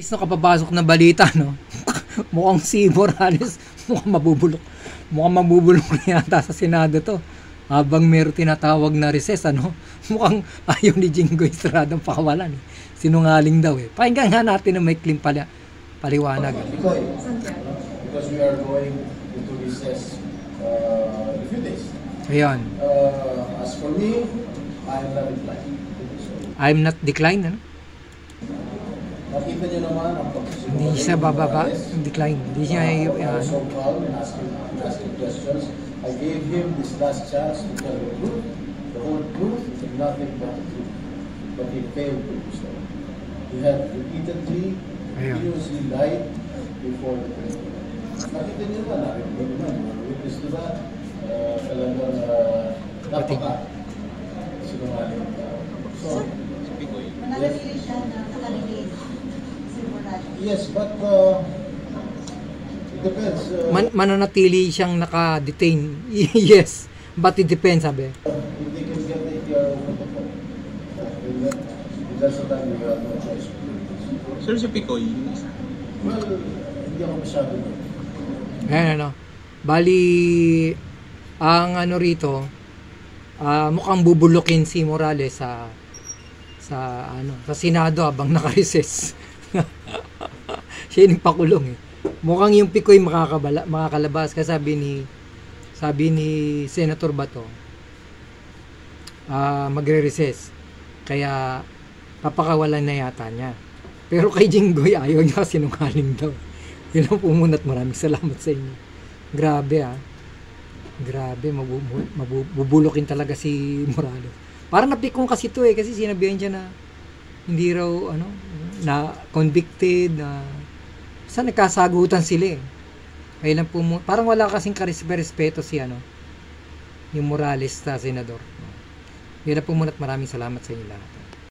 Guys, no, kapapasok na balita, no? mukhang si Morales, mukhang mabubulok. Mukhang mabubulok na yata sa Senado to. Habang meron tinatawag na recess, ano? Mukhang ayaw ni Jingo Estrada ang pakawalan. Eh. Sinungaling daw eh. Pakinggan nga natin na may clean pala, paliwanag. Because, because we are going into recess uh, in a few days. Ayun. Uh, as for me, I am not inclined. So, I'm not declined, ano? Nakita niyo naman ang pagsisimula. Hindi siya bababa, decline. Hindi siya, Uh, uh, so calm and asking, asking questions. I gave him this last chance to tell the truth, the whole truth, and nothing but the truth. But he failed to do so. He had repeatedly, continuously lied before the president. Nakita niyo naman, narinig niyo naman, witness to that, uh, talagang uh, napaka sinungaling tao. So, Mananatili siya na. Yes, but uh, it depends. Uh, man, mananatili siyang naka-detain. yes. But it depends, sabi. if they can get it uh. Uh, that's the time we have no choice. Sir, si Picoy, Well, hindi ako masyado. Ayan, ano. Bali, ang ano rito, ah, mukhang bubulukin si Morales sa sa ano sa Senado habang naka-recess. Siya yung pakulong eh. Mukhang yung Picoy makakabala, makakalabas kasi sabi ni sabi ni Senator Bato ah magre-recess. Kaya papakawalan na yata niya. Pero kay Jinggoy ayaw niya sinungaling daw. Yun ang pumunat. Maraming salamat sa inyo. Grabe ah. Grabe, mabubu- mabubulokin talaga si Morales. Parang napikong kasi to eh, kasi sinabihan siya na hindi raw, ano, na convicted, na sa nagkasagutan sila eh. Kaya lang pumu- parang wala kasing karespeto si ano, yung Morales na senador. Yun na pumunat, maraming salamat sa inyo lahat.